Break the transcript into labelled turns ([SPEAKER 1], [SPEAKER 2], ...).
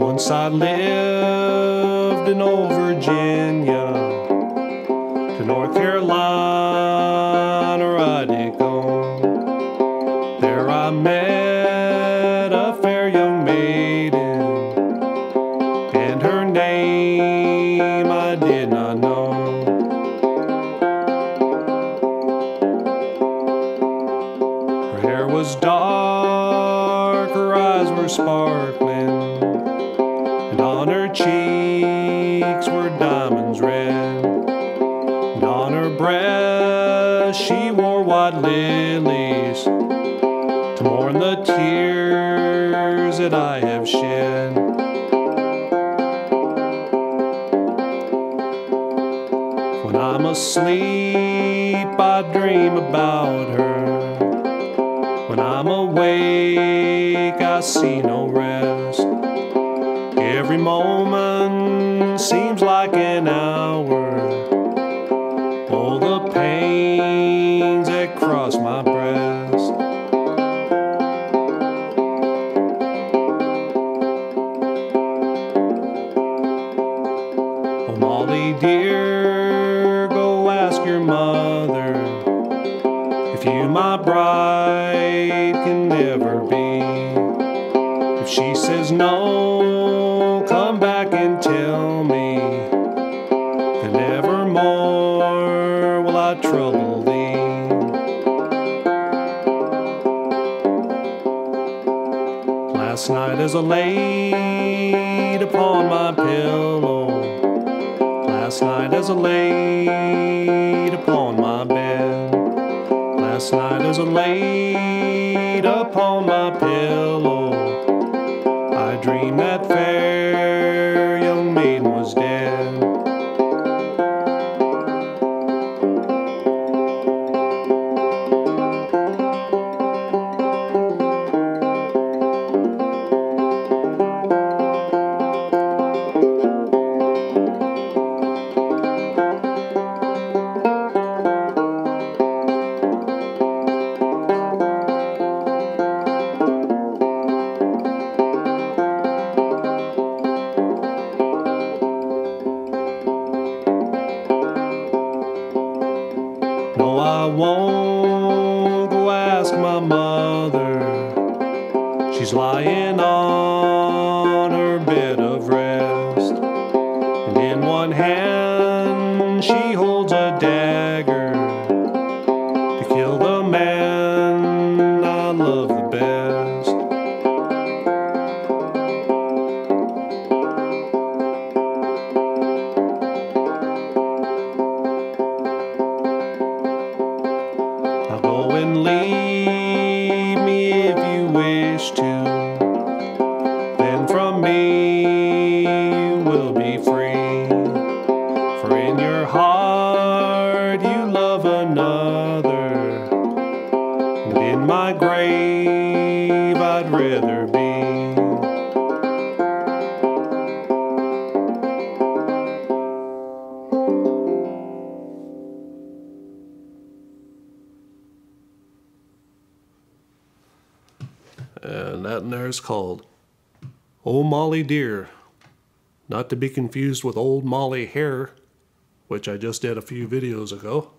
[SPEAKER 1] Once I lived in old Virginia, to North Carolina I did go. There I met a fair young maiden, and her name I did not know. Her hair was dark, her eyes were sparkling, cheeks were diamonds red. And on her breast she wore white lilies to mourn the tears that I have shed. When I'm asleep, I dream about her. When I'm awake, I see no rest. Every moment seems like an hour. All the pains that cross my breast. Oh, Molly dear, go ask your mother if you, my bride, can never be. If she says no, Last night as I laid upon my pillow, last night as I laid upon my bed, last night as I laid upon go ask my mother. She's lying on her bed of rest. And in one hand, she holds wish to. Then from me will be free. For in your heart And that in there is called Old Molly Dear. Not to be confused with Old Molly Hare, which I just did a few videos ago.